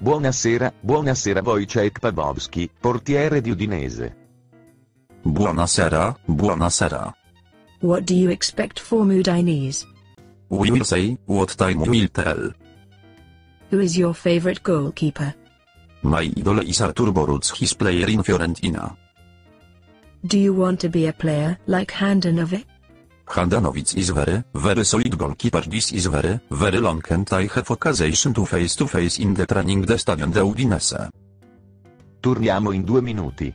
Buonasera, buonasera Wojciech Pawłowski, portiere di Udinese. Buonasera, buonasera. What do you expect for Udinese? We will say, what time will tell. Who is your favorite goalkeeper? My idol is Artur Boruc his player in Fiorentina. Do you want to be a player like Handanovic? Handanovic is very, very solid goalkeeper this is very, very long and I have occasion to face to face in the training the stadion de Udinese. Torniamo in due minuti.